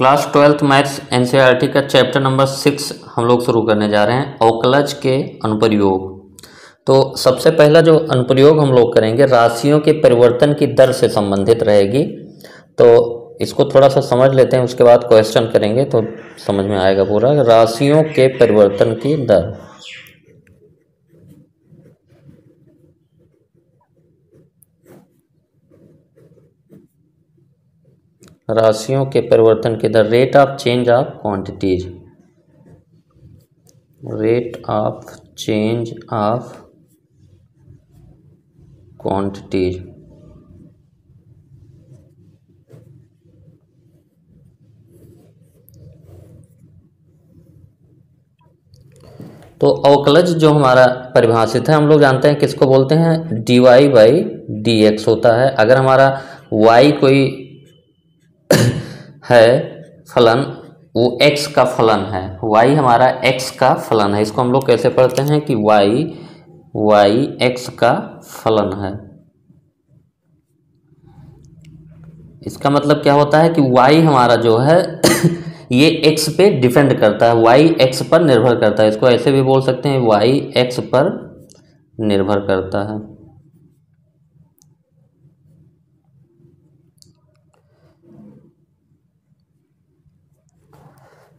Class twelfth maths NCERT का chapter number six हम लोग शुरू करने जा रहे हैं, अवकलज के अनुप्रयोग। तो सबसे पहला जो अनुप्रयोग हम लोग करेंगे, राशियों के परिवर्तन की दर से संबंधित रहेगी। तो इसको थोड़ा सा समझ लेते हैं, उसके बाद क्वेश्चन करेंगे तो समझ में आएगा पूरा। राशियों के परिवर्तन की दर। राशियों के परिवर्तन की दर rate of change of quantities rate of change of quantities तो अवकलज जो हमारा परिभाषित है, हम लोग जानते हैं किसको बोलते हैं? D y by d x होता है। अगर हमारा वाई कोई है फलन, वो x का फलन है। y हमारा x का फलन है। इसको हम लोग कैसे पढ़ते हैं कि y y x का फलन है। इसका मतलब क्या होता है कि y हमारा जो है, ये x पे डिपेंड करता है। y x पर निर्भर करता है। इसको ऐसे भी बोल सकते हैं, y x पर निर्भर करता है।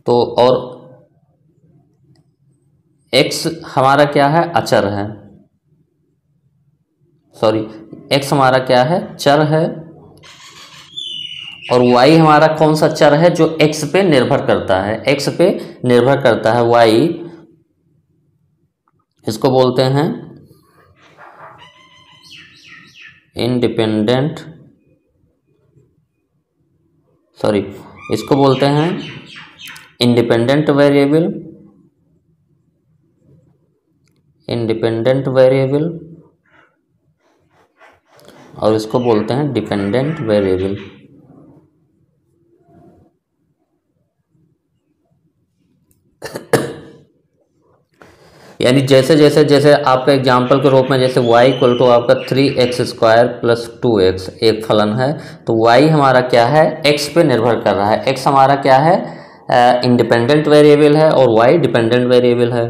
तो और x हमारा क्या है? अचर है। सॉरी x हमारा क्या है? चर है। और y हमारा कौन सा चर है? जो x पे निर्भर करता है। X पे निर्भर करता है y इसको बोलते हैं इंडिपेंडेंट सॉरी इसको बोलते हैं इंडिपेंडेंट वेरिएबल इंडिपेंडेंट वेरिएबल और इसको बोलते हैं डिपेंडेंट वेरिएबल यानी जैसे जैसे जैसे आपका एग्ज़ाम्पल के रूप में जैसे y इक्वल टू आपका three x square plus two x एक फलन है तो y हमारा क्या है? x पे निर्भर कर रहा है। x हमारा क्या है? इंडिपेंडेंट वेरिएबल है और वाई डिपेंडेंट वेरिएबल है।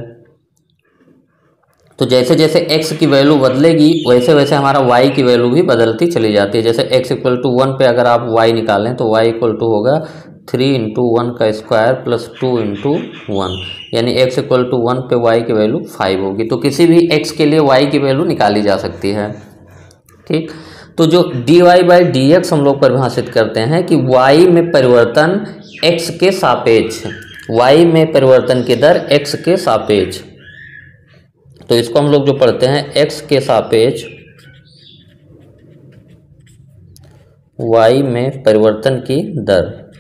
तो जैसे जैसे एक्स की वैल्यू बदलेगी, वैसे वैसे हमारा वाई की वैल्यू भी बदलती चली जाती है। जैसे एक्स इक्वल टू वन पर अगर आप वाई निकालें तो वाई इक्वल टू होगा थ्री इंटू वन का square plus two into one यानी एक्स इक्वल टू वन पे वाई की वैल्यू फाइव होगी। तो किसी भी एक्स के लिए वाई की वैल्यू निकाली जा सकती है। ठीक? तो जो d y by d x हम लोग परिभाषित करते हैं कि y में परिवर्तन x के सापेक्ष, y में परिवर्तन की दर x के सापेक्ष। तो इसको हम लोग जो पढ़ते हैं, x के सापेक्ष, y में परिवर्तन की दर।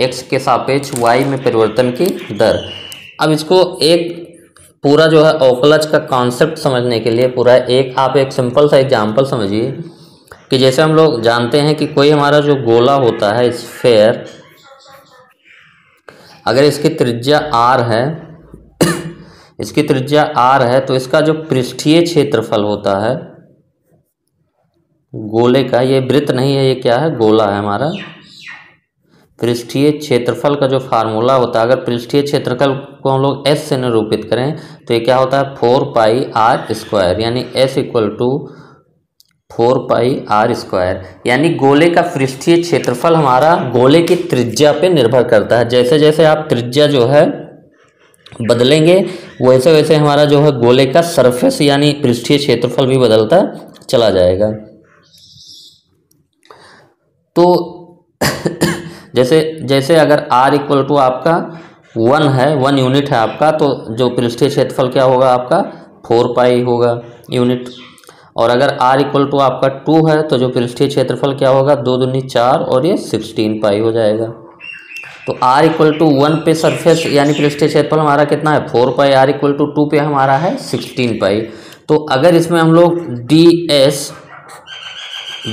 x के सापेक्ष, y में परिवर्तन की दर। अब इसको एक पूरा जो है अवकलज का कॉन्सेप्ट समझने के लिए पूरा एक, आप एक सिंपल सा एग्जांपल समझिए कि जैसे हम लोग जानते हैं कि कोई हमारा जो गोला होता है स्फेयर अगर इसकी त्रिज्या आर है, इसकी त्रिज्या आर है तो इसका जो पृष्ठीय क्षेत्रफल होता है, गोले का, ये वृत्त नहीं है, ये क्या है? गोला है हमारा। पृष्ठीय क्षेत्रफल का जो फार्मूला होता है, अगर पृष्ठीय क्षेत्रफल को हम लोग एस से निरूपित करें तो ये क्या होता है? फोर पाई आर स्क्वायर, यानी s equal to four pi r square. यानी गोले का पृष्ठीय क्षेत्रफल हमारा गोले की त्रिज्या पे निर्भर करता है। जैसे जैसे आप त्रिज्या जो है बदलेंगे, वैसे वैसे हमारा जो है गोले का सरफेस, यानी पृष्ठीय क्षेत्रफल भी बदलता चला जाएगा। तो जैसे जैसे अगर आर इक्वल टू आपका वन है वन यूनिट है आपका तो जो पृष्ठीय क्षेत्रफल क्या होगा आपका? फोर पाई होगा यूनिट और अगर आर इक्वल टू आपका टू है तो जो पृष्ठीय क्षेत्रफल क्या होगा? दो दूनी चार और ये सिक्सटीन पाई हो जाएगा। तो आर इक्वल टू वन पे सरफेस यानी पृष्ठीय क्षेत्रफल हमारा कितना है? Four pi r equal to two पे हमारा है सिक्सटीन पाई तो अगर इसमें हम लोग d s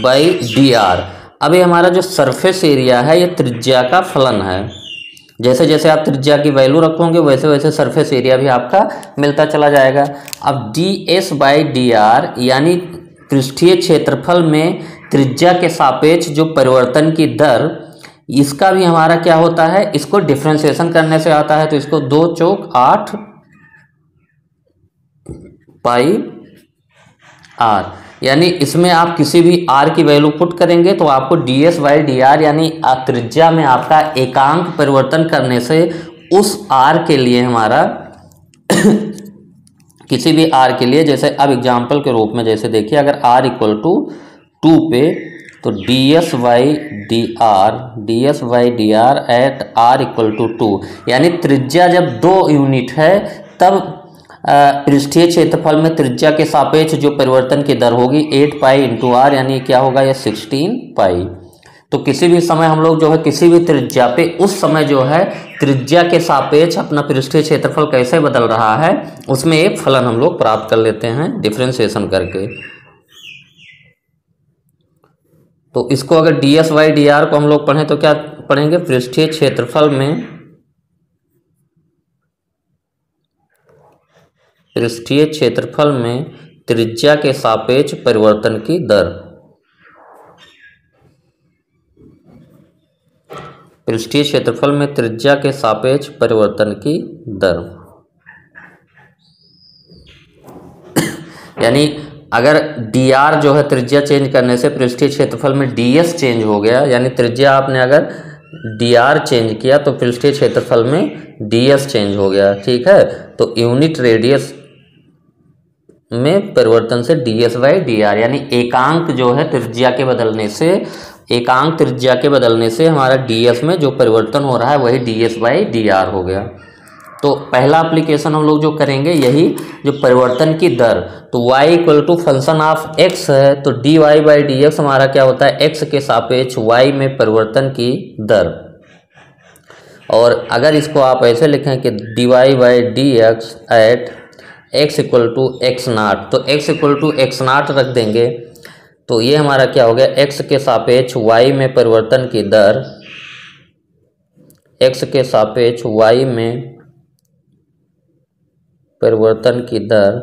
by d r ये हमारा जो सरफेस एरिया है, ये त्रिज्या का फलन है। जैसे जैसे आप त्रिज्या की वैल्यू रखोगे, वैसे वैसे सरफेस एरिया भी आपका मिलता चला जाएगा। अब d s by d r यानी पृष्ठीय क्षेत्रफल में त्रिज्या के सापेक्ष जो परिवर्तन की दर, इसका भी हमारा क्या होता है? इसको डिफ्रेंसिएशन करने से आता है तो इसको दो चौक आठ पाई आर यानी इसमें आप किसी भी आर की वैल्यू पुट करेंगे तो आपको d s y d r यानी त्रिज्या में आपका एकांक परिवर्तन करने से उस आर के लिए हमारा किसी भी आर के लिए, जैसे अब एग्ज़ाम्पल के रूप में जैसे देखिए, अगर आर इक्वल टू टू पे तो d s y d r d s y d r at r equal to two यानी त्रिज्या जब दो यूनिट है, तब पृष्ठीय क्षेत्रफल में त्रिज्या के सापेक्ष जो परिवर्तन की दर होगी, एट पाई इंटू आर यानी क्या होगा यह सिक्सटीन पाई। तो किसी भी समय हम लोग जो है, किसी भी त्रिज्या पे, उस समय जो है, त्रिज्या के सापेक्ष अपना पृष्ठीय क्षेत्रफल कैसे बदल रहा है, उसमें एक फलन हम लोग प्राप्त कर लेते हैं डिफ्रेंसिएशन करके। तो इसको अगर d s y d r को हम लोग पढ़ें तो क्या पढ़ेंगे? पृष्ठीय क्षेत्रफल में पृष्ठीय क्षेत्रफल में त्रिज्या के सापेक्ष परिवर्तन की दर। पृष्ठीय क्षेत्रफल में त्रिज्या के सापेक्ष परिवर्तन की दर। यानी अगर डी आर जो है त्रिज्या चेंज करने से पृष्ठीय क्षेत्रफल में डी एस चेंज हो गया, यानी त्रिज्या आपने अगर डी आर चेंज किया तो पृष्ठीय क्षेत्रफल में डी एस चेंज हो गया, ठीक है? तो यूनिट रेडियस में परिवर्तन से d s by d r यानी एकांक जो है त्रिज्या के बदलने से, एकांक त्रिज्या के बदलने से हमारा डी एस में जो परिवर्तन हो रहा है वही d s by d r हो गया। तो पहला एप्लीकेशन हम लोग जो करेंगे यही जो परिवर्तन की दर तो y equal to function of x है तो d y by d x हमारा क्या होता है? x के सापेक्ष y में परिवर्तन की दर। और अगर इसको आप ऐसे लिखें कि D Y by D X at X equal to X nought तो X equal to X nought रख देंगे। तो ये हमारा क्या हो गया? एक्स के सापेक्ष वाई में परिवर्तन की दर एक्स के सापेक्ष वाई में परिवर्तन की दर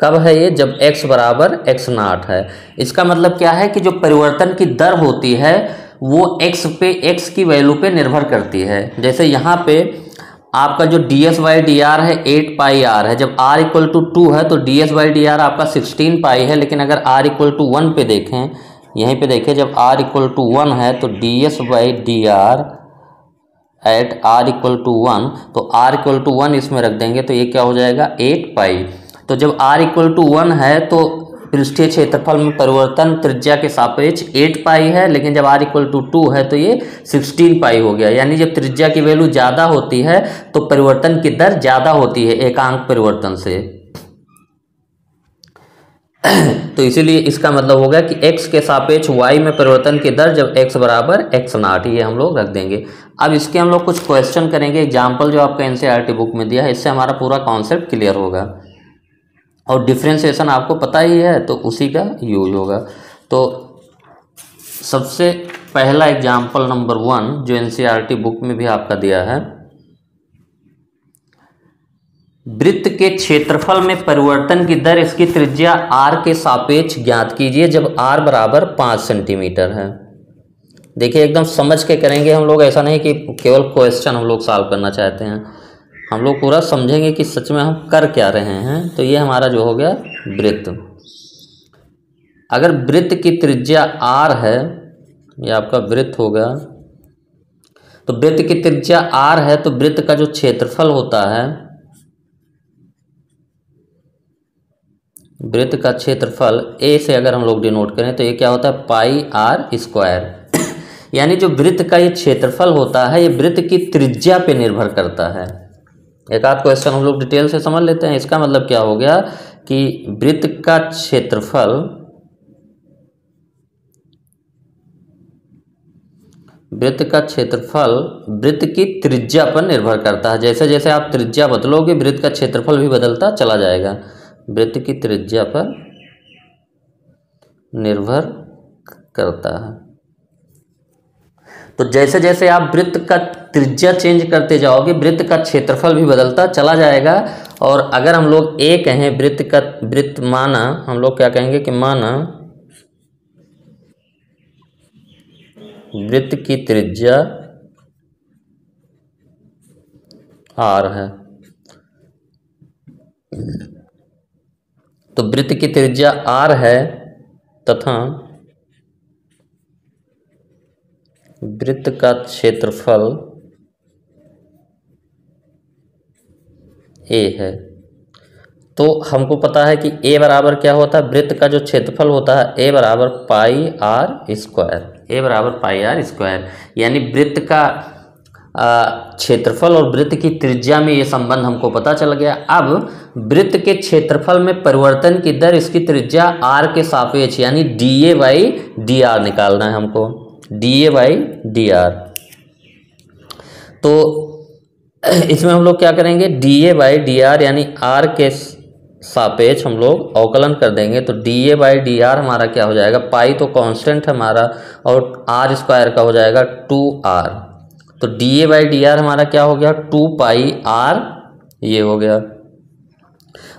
कब है ये? जब x बराबर x नाट है। इसका मतलब क्या है कि जो परिवर्तन की दर होती है, वो x पे, x की वैल्यू पे निर्भर करती है। जैसे यहाँ पे आपका जो d s y d r है एट पाई आर है। जब आर इक्वल टू टू है तो d s y d r आपका सिक्सटीन पाई है, लेकिन अगर आर इक्वल टू वन पे देखें, यहीं पे देखें, जब आर इक्वल टू वन है तो d s y d r at r equal to one तो आर इक्वल टू वन इसमें रख देंगे तो ये क्या हो जाएगा एट पाई तो जब आर इक्वल टू वन है तो पृष्ठीय क्षेत्रफल में परिवर्तन त्रिज्या के सापेक्ष एट पाई है, लेकिन जब आर इक्वल टू टू है तो ये सिक्सटीन पाई हो गया। यानी जब त्रिज्या की वैल्यू ज़्यादा होती है तो परिवर्तन की दर ज़्यादा होती है, एकांक परिवर्तन से। तो इसीलिए इसका मतलब हो गया कि x के सापेक्ष y में परिवर्तन की दर जब x बराबर एक्स नाट ये हम लोग रख देंगे। अब इसके हम लोग कुछ क्वेश्चन करेंगे। एग्ज़ाम्पल जो आपका एन बुक में दिया है, इससे हमारा पूरा कॉन्सेप्ट क्लियर होगा। और डिफ्रेंसिएशन आपको पता ही है तो उसी का यूज़ होगा। तो सबसे पहला एग्ज़ाम्पल नंबर वन जो एन बुक में भी आपका दिया है, वृत्त के क्षेत्रफल में परिवर्तन की दर इसकी त्रिज्या आर के सापेक्ष ज्ञात कीजिए जब आर बराबर पाँच सेंटीमीटर है। देखिए, एकदम समझ के करेंगे हम लोग, ऐसा नहीं कि केवल क्वेश्चन हम लोग सॉल्व करना चाहते हैं। हम लोग पूरा समझेंगे कि सच में हम कर क्या रहे हैं तो ये हमारा जो हो गया वृत्त। अगर वृत्त की त्रिज्या आर है, ये आपका वृत्त होगा तो वृत्त की त्रिज्या आर है तो वृत्त का जो क्षेत्रफल होता है, वृत्त का क्षेत्रफल ए से अगर हम लोग डिनोट करें तो ये क्या होता है? पाई आर स्क्वायर यानी जो वृत्त का ये क्षेत्रफल होता है, ये वृत्त की त्रिज्या पे निर्भर करता है। एक आध क्वेश्चन हम लोग डिटेल से समझ लेते हैं। इसका मतलब क्या हो गया कि वृत्त का क्षेत्रफल वृत्त का क्षेत्रफल वृत्त की त्रिज्या पर निर्भर करता है। जैसे जैसे आप त्रिज्या बदलोगे, वृत्त का क्षेत्रफल भी बदलता चला जाएगा। वृत्त की त्रिज्या पर निर्भर करता है। तो जैसे जैसे आप वृत्त का त्रिज्या चेंज करते जाओगे, वृत्त का क्षेत्रफल भी बदलता चला जाएगा। और अगर हम लोग ए कहें, वृत्त का, वृत्त माना, हम लोग क्या कहेंगे कि माना, वृत्त की त्रिज्या आर है। तो वृत्त की त्रिज्या आर है तथा वृत्त का क्षेत्रफल ए है। तो हमको पता है कि ए बराबर क्या होता है? वृत्त का जो क्षेत्रफल होता है ए बराबर पाई आर स्क्वायर ए बराबर पाई आर स्क्वायर यानी वृत्त का क्षेत्रफल और वृत्त की त्रिज्या में ये संबंध हमको पता चल गया। अब वृत्त के क्षेत्रफल में परिवर्तन की दर इसकी त्रिज्या आर के सापेक्ष, यानी d a by d r निकालना है हमको। D a by d r तो इसमें हम लोग क्या करेंगे? D a by d r यानी आर के सापेक्ष हम लोग अवकलन कर देंगे। तो d a by d r हमारा क्या हो जाएगा? पाई तो कांस्टेंट हमारा और आर स्क्वायर का हो जाएगा टू आर तो d a by d r हमारा क्या हो गया? टू पाई आर ये हो गया।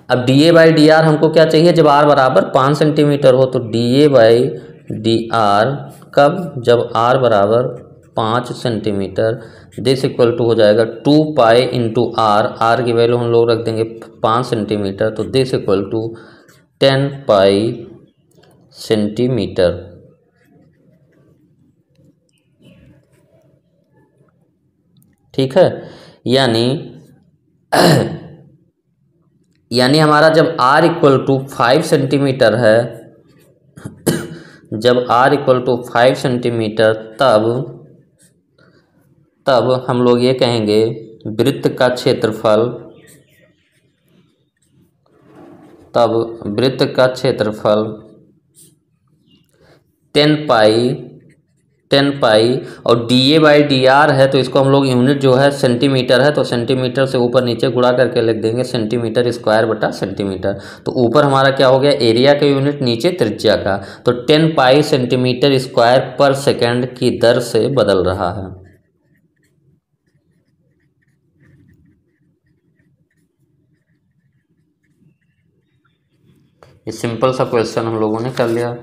अब d a by d r हमको क्या चाहिए? जब आर बराबर पाँच सेंटीमीटर हो तो d a by d r कब? जब आर बराबर पाँच सेंटीमीटर दिस इक्वल टू हो जाएगा two pi into r. R की वैल्यू हम लोग रख देंगे पाँच सेंटीमीटर तो this equal to ten pi centimetre. ठीक है? यानी यानी हमारा जब r equal to five centimetre है जब r equal to five centimetre तब तब हम लोग ये कहेंगे, वृत्त का क्षेत्रफल, तब वृत्त का क्षेत्रफल टेन पाई टेन पाई और d a by d r है तो इसको हम लोग यूनिट जो है सेंटीमीटर है तो सेंटीमीटर से ऊपर नीचे गुड़ा करके लिख देंगे सेंटीमीटर स्क्वायर बटा सेंटीमीटर तो ऊपर हमारा क्या हो गया? एरिया का यूनिट नीचे त्रिज्या का। तो ten pi centimetre square per second की दर से बदल रहा है। ये सिंपल सा क्वेश्चन हम लोगों ने कर लिया।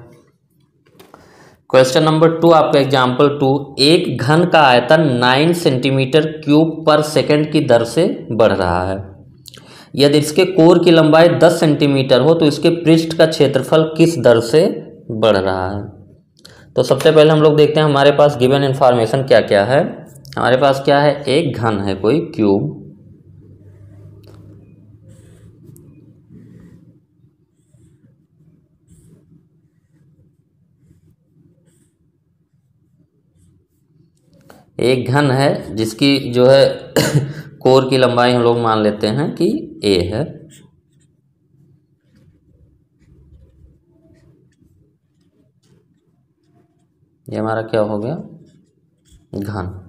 क्वेश्चन नंबर टू आपका एग्ज़ाम्पल टू एक घन का आयतन nine centimetre cube per second की दर से बढ़ रहा है। यदि इसके कोर की लंबाई दस सेंटीमीटर हो तो इसके पृष्ठ का क्षेत्रफल किस दर से बढ़ रहा है? तो सबसे पहले हम लोग देखते हैं हमारे पास गिवन इन्फॉर्मेशन क्या क्या है। हमारे पास क्या है? एक घन है कोई क्यूब एक घन है, जिसकी जो है कोर की लंबाई हम लोग मान लेते हैं कि ए है। ये हमारा क्या हो गया? घन।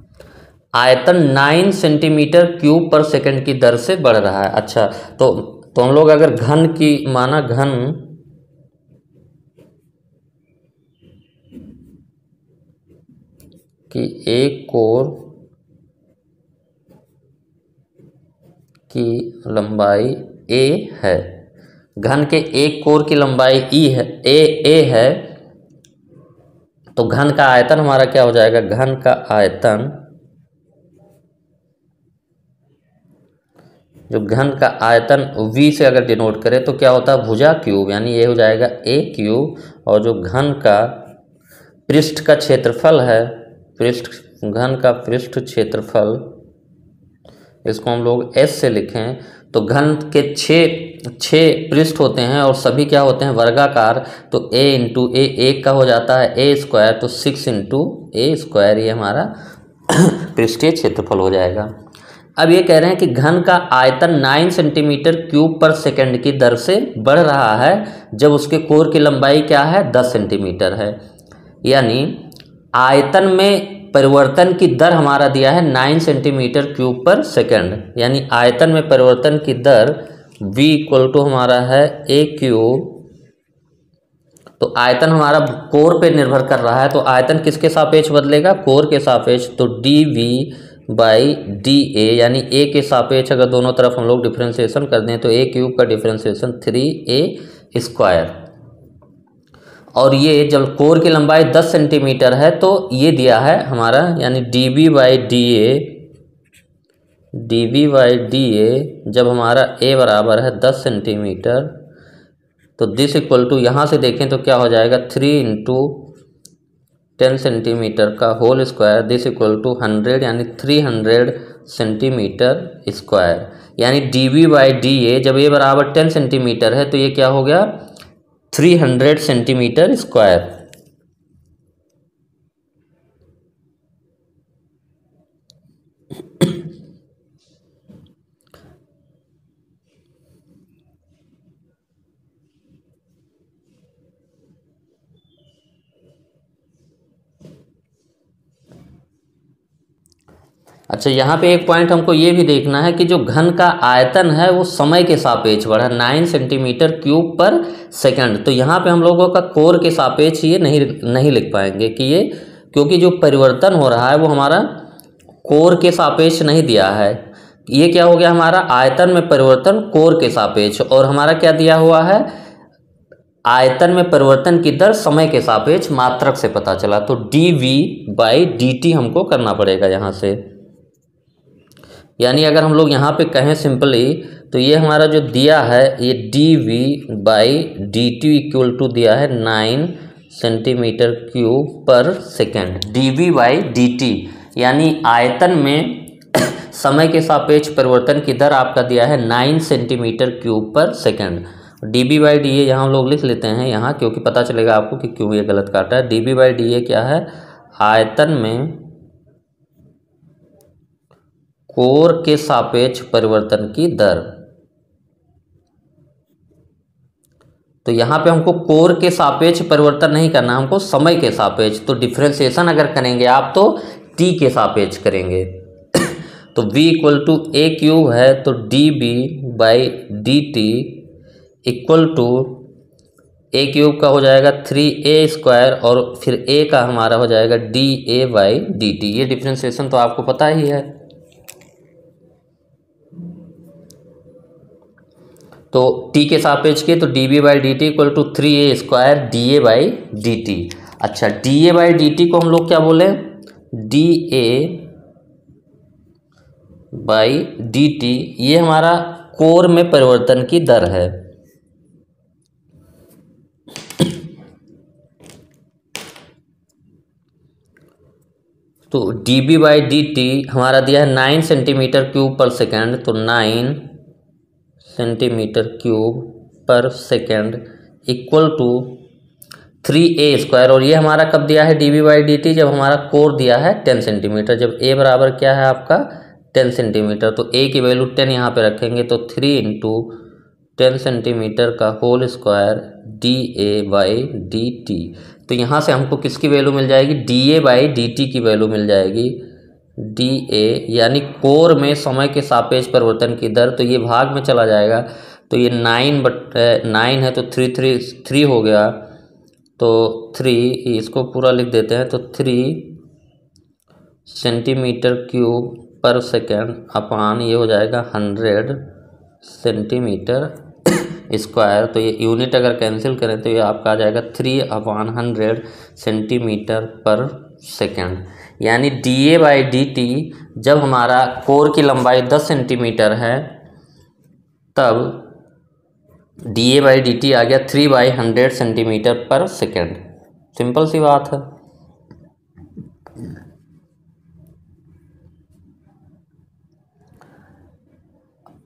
आयतन nine centimetre cube per second की दर से बढ़ रहा है। अच्छा तो तो हम लोग अगर घन की, माना घन कि एक कोर की लंबाई ए है। घन के एक कोर की लंबाई ई है ए ए है तो घन का आयतन हमारा क्या हो जाएगा? घन का आयतन, जो घन का आयतन v से अगर डिनोट करें तो क्या होता है? भुजा क्यूब यानी ये हो जाएगा ए क्यूब और जो घन का पृष्ठ का क्षेत्रफल है पृष्ठ, घन का पृष्ठ क्षेत्रफल, इसको हम लोग एस से लिखें तो घन के छः छः पृष्ठ होते हैं और सभी क्या होते हैं? वर्गाकार। तो ए इंटू ए एक का हो जाता है ए स्क्वायर तो सिक्स इंटू ए स्क्वायर ये हमारा पृष्ठीय क्षेत्रफल हो जाएगा। अब ये कह रहे हैं कि घन का आयतन nine centimetre cube per second की दर से बढ़ रहा है, जब उसके कोर की लंबाई क्या है? दस सेंटीमीटर है। यानी आयतन में परिवर्तन की दर हमारा दिया है nine centimetre cube per second, यानी आयतन में परिवर्तन की दर v इक्वल टू हमारा है ए क्यूब तो आयतन हमारा कोर पे निर्भर कर रहा है तो आयतन किसके सापेक्ष बदलेगा? कोर के सापेक्ष तो d v by d a यानी ए के सापेक्ष अगर दोनों तरफ़ हम लोग डिफ्रेंसिएशन कर दें तो ए क्यूब का डिफ्रेंसिएशन थ्री ए स्क्वायर और ये जब कोर की लंबाई दस सेंटीमीटर है तो ये दिया है हमारा, यानी d b by d a d b by d a जब हमारा ए बराबर है दस सेंटीमीटर तो दिस इक्वल टू यहाँ से देखें तो क्या हो जाएगा? थ्री इंटू टेन सेंटीमीटर का whole square this equal to hundred यानी थ्री हंड्रेड सेंटीमीटर स्क्वायर यानी d v by d a जब ए बराबर टेन सेंटीमीटर है तो ये क्या हो गया? थ्री हंड्रेड सेंटीमीटर अच्छा यहाँ पे एक पॉइंट हमको ये भी देखना है कि जो घन का आयतन है, वो समय के सापेक्ष बढ़ा nine centimetre cube per second तो यहाँ पे हम लोगों का कोर के सापेक्ष ये नहीं नहीं लिख पाएँगे कि ये, क्योंकि जो परिवर्तन हो रहा है, वो हमारा कोर के सापेक्ष नहीं दिया है। ये क्या हो गया? हमारा आयतन में परिवर्तन कोर के सापेक्ष, और हमारा क्या दिया हुआ है? आयतन में परिवर्तन की दर समय के सापेक्ष मात्रक से पता चला। तो d v by d t हमको करना पड़ेगा यहाँ से। यानी अगर हम लोग यहाँ पे कहें सिंपली तो ये हमारा जो दिया है, ये d v by d t equal to दिया है nine centimetre cube per second d v by d t यानी आयतन में समय के सापेक्ष परिवर्तन की दर आपका दिया है nine centimetre cube per second d b by d a यहाँ हम लोग लिख लेते हैं यहाँ, क्योंकि पता चलेगा आपको कि क्यों ये गलत काटा है। D b by d a क्या है? आयतन में कोर के सापेक्ष परिवर्तन की दर। तो यहाँ पे हमको कोर के सापेक्ष परिवर्तन नहीं करना हमको समय के सापेक्ष। तो डिफ्रेंसिएशन अगर करेंगे आप तो टी के सापेक्ष करेंगे। तो v equal to a cube है तो d b by d t equal to a cube का हो जाएगा थ्री ए स्क्वायर और फिर ए का हमारा हो जाएगा d a by d t ये डिफ्रेंसिएशन तो आपको पता ही है। तो t के सापेक्ष के तो d b by d t equal to three a square d a by d t अच्छा d a by d t को हम लोग क्या बोले? D a by d t ये हमारा कोर में परिवर्तन की दर है। तो d b by d t हमारा दिया है nine centimetre cube per second तो nine centimetre cube per second equal to three a square. और ये हमारा कब दिया है? D v by d t जब हमारा कोर दिया है टेन सेंटीमीटर। जब ए बराबर क्या है आपका? Ten centimetre. तो ए की वैल्यू टेन यहाँ पे रखेंगे तो थ्री इंटू टेन सेंटीमीटर का whole square d a by d t. तो यहाँ से हमको किसकी वैल्यू मिल जाएगी? D a by d t की वैल्यू मिल जाएगी। डी ए यानी कोर में समय के सापेक्ष परिवर्तन की दर तो ये भाग में चला जाएगा। तो ये नाइन बट नाइन है तो थ्री थ्री थ्री हो गया। तो थ्री इसको पूरा लिख देते हैं तो three centimetre cube per second upon ये हो जाएगा हंड्रेड सेंटीमीटर स्क्वायर तो ये यूनिट अगर कैंसिल करें तो ये आपका आ जाएगा three upon hundred centimetre per second यानी d a by d t जब हमारा कोर की लंबाई दस सेंटीमीटर है, तब d a by d t आ गया three by hundred centimetre per second simple सी बात है।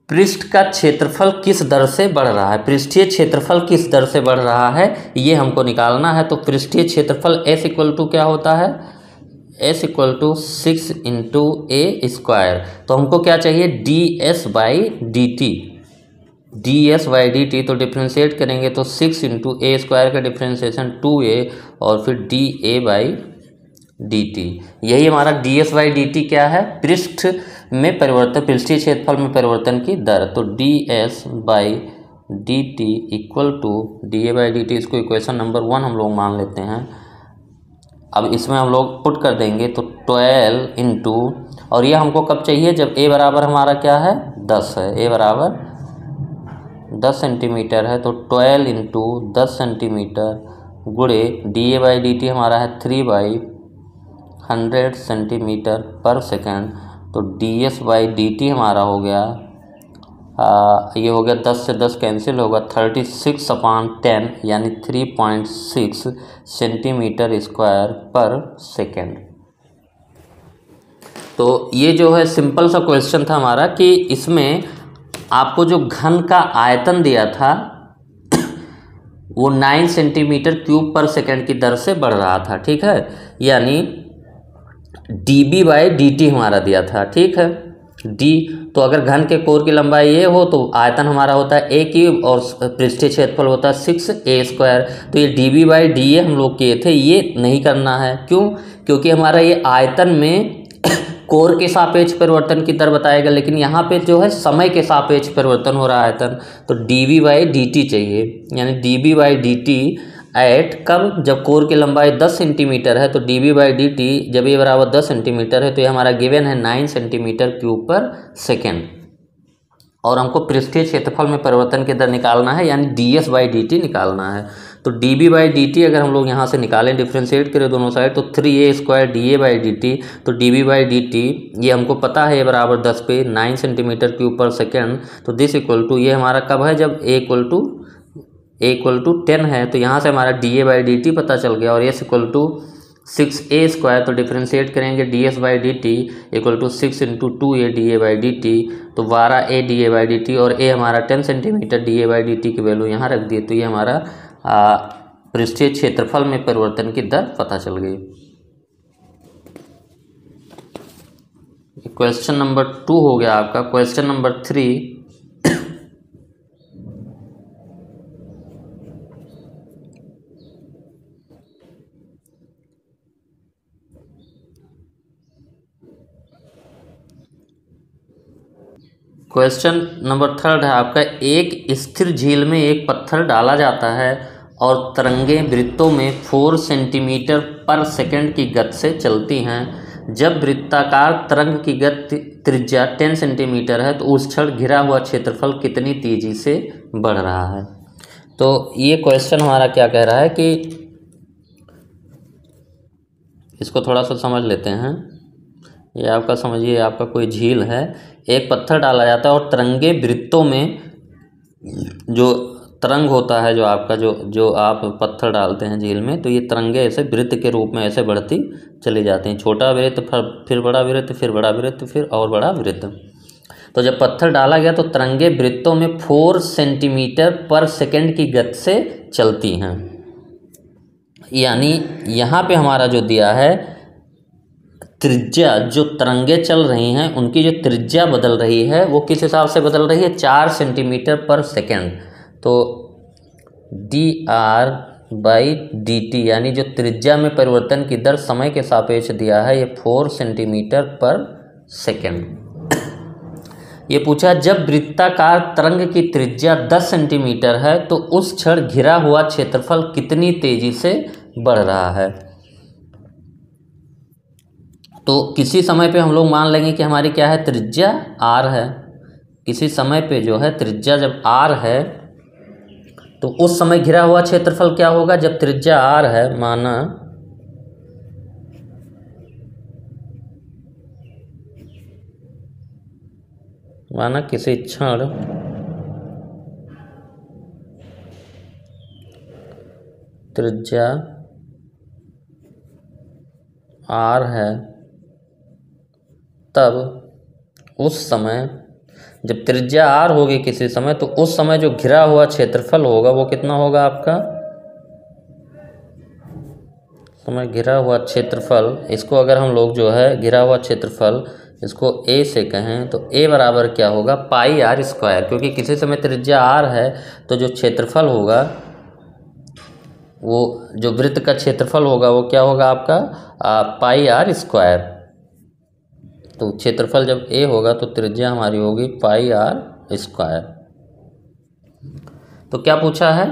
पृष्ठ का क्षेत्रफल किस दर से बढ़ रहा है? पृष्ठीय क्षेत्रफल किस दर से बढ़ रहा है? ये हमको निकालना है तो पृष्ठीय क्षेत्रफल एस इक्वल टू क्या होता है? S equal to six into a square तो हमको क्या चाहिए? D s by d t d s by d t तो डिफ्रेंशिएट करेंगे तो सिक्स इंटू ए स्क्वायर का डिफ्रेंशिएशन टू ए और फिर d a by d t यही हमारा d s by d t क्या है? पृष्ठ में परिवर्तन, पृष्ठीय क्षेत्रफल में परिवर्तन की दर. तो d s by d t equal to d a by d t इसको इक्वेशन नंबर वन हम लोग मान लेते हैं. अब इसमें हम लोग पुट कर देंगे तो ट्वेल्व इंटू और ये हमको कब चाहिए? जब ए बराबर हमारा क्या है? दस है। ए बराबर दस सेंटीमीटर है तो ट्वेल्व इंटू दस सेंटीमीटर गुड़े d a by d t हमारा है three by hundred centimetre per second तो d s by d t हमारा हो गया आ, ये हो गया दस से दस कैंसिल होगा थर्टी सिक्स अपॉन टेन यानी three point six centimetre square per second तो ये जो है सिंपल सा क्वेश्चन था हमारा कि इसमें आपको जो घन का आयतन दिया था वो nine centimetre cube per second की दर से बढ़ रहा था ठीक है? यानी d b by d t हमारा दिया था ठीक है? डी तो अगर घन के कोर की लंबाई ये हो तो आयतन हमारा होता है ए क्यूब और पृष्ठीय क्षेत्रफल होता है सिक्स ए स्क्वायर। तो ये d b by d a हम लोग किए थे, ये नहीं करना है। क्यों? क्योंकि हमारा ये आयतन में कोर के सापेक्ष परिवर्तन की दर बताएगा लेकिन यहाँ पे जो है समय के सापेक्ष परिवर्तन हो रहा है आयतन। तो d b by d t चाहिए, यानी d b by d t at कब जब कोर की लंबाई 10 सेंटीमीटर है तो d b by d t जब ये बराबर 10 सेंटीमीटर है तो ये हमारा गिवन है 9 सेंटीमीटर क्यूब पर सेकेंड और हमको पृष्ठीय क्षेत्रफल में परिवर्तन की दर निकालना है, यानी d s by d t निकालना है. तो d b by d t अगर हम लोग यहाँ से निकालें डिफ्रेंशिएट करें दोनों साइड तो three a square d a by d t तो d b by d t ये हमको पता है ये बराबर दस पे nine centimetre cube per second तो दिस इक्वल टू ये हमारा कब है, जब a equal to a equal to ten है तो यहाँ से हमारा d a by d t पता चल गया और s equal to six a square तो डिफ्रेंशिएट करेंगे d s by d t equal to six into two a d a by d t तो बारह a d a by d t और ए हमारा ten centimetre d a by d t की value यहाँ रख दिए तो ये हमारा पृष्ठीय क्षेत्रफल में परिवर्तन की दर पता चल गई। क्वेश्चन नंबर टू हो गया आपका। Question number three question number third है, आपका एक स्थिर झील में एक पत्थर डाला जाता है और तरंगे वृत्तों में फोर सेंटीमीटर पर सेकंड की गति से चलती हैं। जब वृत्ताकार तरंग की गति त्रिज्या टेन सेंटीमीटर है तो उस क्षण घिरा हुआ क्षेत्रफल कितनी तेज़ी से बढ़ रहा है? तो ये क्वेश्चन हमारा क्या कह रहा है कि इसको थोड़ा सा समझ लेते हैं। ये आपका समझिए, आपका कोई झील है, एक पत्थर डाला जाता है और तरंगे वृत्तों में जो तरंग होता है, जो आपका जो जो आप पत्थर डालते हैं झील में तो ये तरंगे ऐसे वृत्त के रूप में ऐसे बढ़ती चली जाती हैं। छोटा वृत्त, फिर बड़ा वृत्त, फिर बड़ा वृत्त, फिर और बड़ा वृत्त। तो जब पत्थर डाला गया तो तरंगे वृत्तों में फोर सेंटीमीटर पर सेकेंड की गति से चलती हैं। यानी यहाँ पे हमारा जो दिया है त्रिज्या जो तरंगे चल रही हैं, उनकी जो त्रिज्या बदल रही है, वो किस हिसाब से बदल रही है? चार सेंटीमीटर पर सेकेंड। तो d r by d t यानी जो त्रिज्या में परिवर्तन की दर समय के सापेक्ष दिया है, ये फोर सेंटीमीटर पर सेकेंड। ये पूछा, जब वृत्ताकार तरंग की त्रिज्या 10 सेंटीमीटर है तो उस क्षण घिरा हुआ क्षेत्रफल कितनी तेज़ी से बढ़ रहा है? तो किसी समय पे हम लोग मान लेंगे कि हमारी क्या है, त्रिज्या आर है। किसी समय पे जो है, त्रिज्या जब आर है तो उस समय घिरा हुआ क्षेत्रफल क्या होगा? जब त्रिज्या आर है, माना माना किसी क्षण त्रिज्या आर है। तब उस समय जब त्रिज्या आर होगी किसी समय तो उस समय जो घिरा हुआ क्षेत्रफल होगा वो कितना होगा आपका? समय घिरा हुआ क्षेत्रफल इसको अगर हम लोग जो है घिरा हुआ क्षेत्रफल इसको ए से कहें तो ए बराबर क्या होगा? पाई आर स्क्वायर क्योंकि किसी समय त्रिज्या आर है तो जो क्षेत्रफल होगा वो जो वृत्त का क्षेत्रफल होगा वो क्या होगा आपका? आ, पाई आर स्क्वायर तो क्षेत्रफल जब ए होगा तो त्रिज्या हमारी होगी पाई आर स्क्वायर तो क्या पूछा है?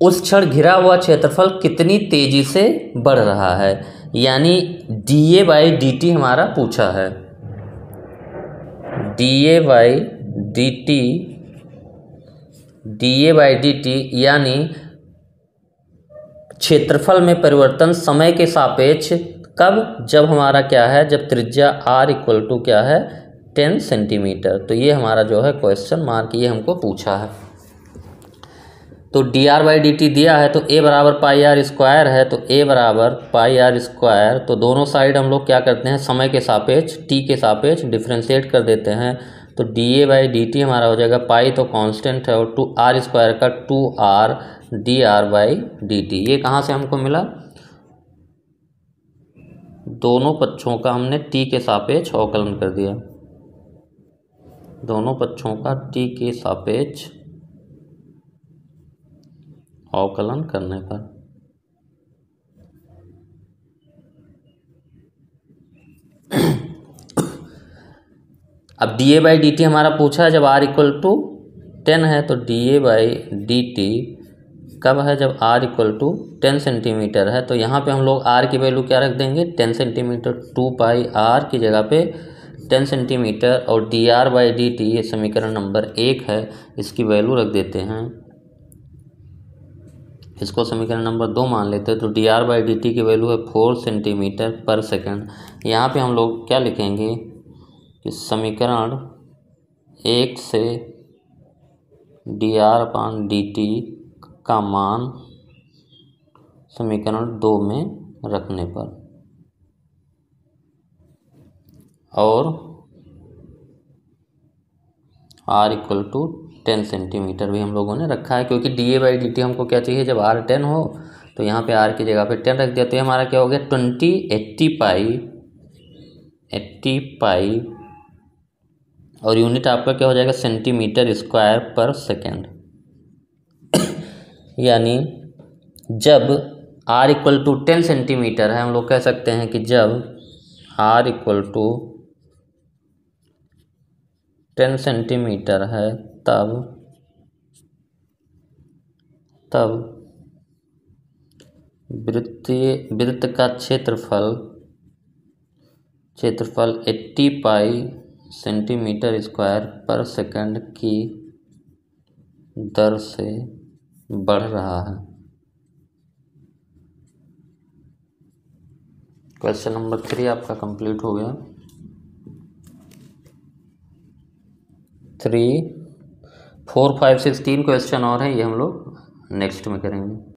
उस क्षण घिरा हुआ क्षेत्रफल कितनी तेज़ी से बढ़ रहा है? यानी d a by d t हमारा पूछा है। D a by d t d a by d t यानी क्षेत्रफल में परिवर्तन समय के सापेक्ष कब, जब हमारा क्या है, जब त्रिज्या आर इक्वल टू क्या है टेन सेंटीमीटर तो ये हमारा जो है क्वेश्चन मार्क ये हमको पूछा है। तो d r by d t दिया है तो ए बराबर पाई आर स्क्वायर है तो ए बराबर पाई आर स्क्वायर तो दोनों साइड हम लोग क्या करते हैं, समय के सापेक्ष टी के सापेक्ष डिफ्रेंशिएट कर देते हैं। तो d a by d t हमारा हो जाएगा पाई तो कांस्टेंट है और टू आर स्क्वायर का two r d r by d t ये कहाँ से हमको मिला? दोनों पक्षों का हमने टी के सापेक्ष अवकलन कर दिया। दोनों पक्षों का टी के सापेक्ष अवकलन करने पर। अब D A by D T हमारा पूछा है जब आर इक्वल टू टेन है तो D A by D T कब है? जब R equal to ten centimetre है तो यहाँ पे हम लोग आर की वैल्यू क्या रख देंगे? Ten centimetre two pi R की जगह पे टेन सेंटीमीटर और D R by D T ये समीकरण नंबर एक है, इसकी वैल्यू रख देते हैं। इसको समीकरण नंबर दो मान लेते हैं तो D R by D T की वैल्यू है फोर सेंटीमीटर पर सेकंड यहाँ पे हम लोग क्या लिखेंगे? कि समीकरण एक से D R upon D T का मान समीकरण दो में रखने पर। और R equal to ten centimetre भी हम लोगों ने रखा है, क्योंकि D A by D T हमको क्या चाहिए? जब आर टेन हो तो यहाँ पे आर की जगह पे टेन रख दिया तो हमारा क्या हो गया? Twenty eighty pi eighty pi और यूनिट आपका क्या हो जाएगा? सेंटीमीटर स्क्वायर पर सेकेंड यानी जब R equal to ten centimetre है, हम लोग कह सकते हैं कि जब R equal to ten centimetre है, तब तब वृत्तीय, वृत्त का क्षेत्रफल क्षेत्रफल eighty pi centimetre square per second की दर से बढ़ रहा है। क्वेश्चन नंबर थ्री आपका कंप्लीट हो गया। थ्री फोर फाइव सिक्स तीन क्वेश्चन और हैं, ये हम लोग नेक्स्ट में करेंगे।